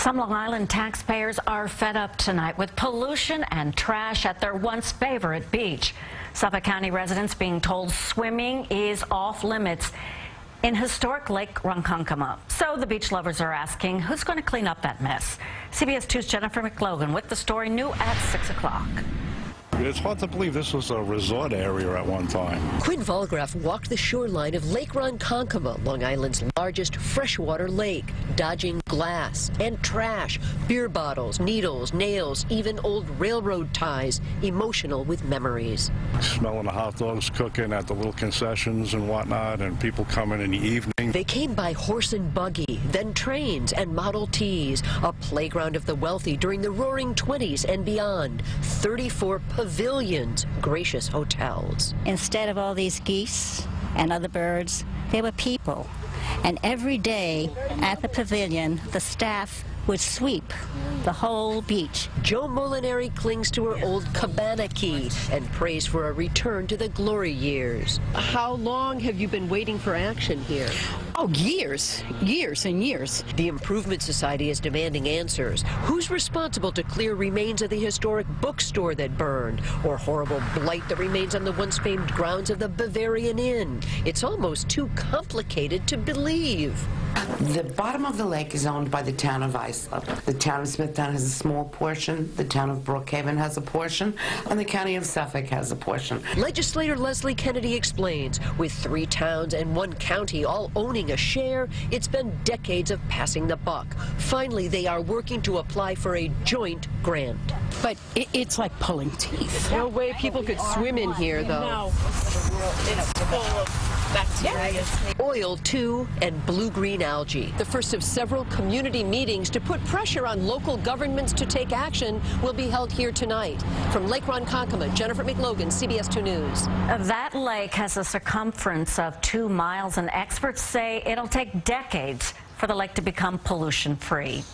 Some Long Island taxpayers are fed up tonight with pollution and trash at their once favorite beach. Suffolk County residents being told swimming is off limits in historic Lake Ronkonkoma. So the beach lovers are asking, who's going to clean up that mess? CBS 2's Jennifer McLogan with the story new at 6 o'clock. It's hard to believe this was a resort area at one time. Quinn Volgraff walked the shoreline of Lake Ronkonkoma, Long Island's largest freshwater lake, dodging glass and trash, beer bottles, needles, nails, even old railroad ties, emotional with memories. Smelling the hot dogs cooking at the little concessions and whatnot, and people coming in the evening. They came by horse and buggy, then trains and Model Ts, a playground of the wealthy during the roaring 20s and beyond. 34 pavilions, gracious hotels. Instead of all these geese and other birds, there were people. And every day at the pavilion, the staff would sweep the whole beach. Joe Molinari clings to her old cabana key and prays for a return to the glory years. How long have you been waiting for action here? Oh, years, years and years. The Improvement Society is demanding answers. Who's responsible to clear remains of the historic bookstore that burned, or horrible blight that remains on the once famed grounds of the Bavarian Inn? It's almost too complicated to believe. The bottom of the lake is owned by the town of Islip. The town of Smithtown has a small portion, the town of Brookhaven has a portion, and the county of Suffolk has a portion. Legislator Leslie Kennedy explains, with three towns and one county all owning a share, it's been decades of passing the buck. Finally, they are working to apply for a joint grant. But it, it's like pulling teeth. No way people could swim in here, though. It's full of bacteria. Oil, too, and blue-green algae. The first of several community meetings to put pressure on local governments to take action will be held here tonight. From Lake Ronkonkoma, Jennifer McLogan, CBS 2 News. That lake has a circumference of two miles, and experts say it'll take decades for the lake to become pollution-free.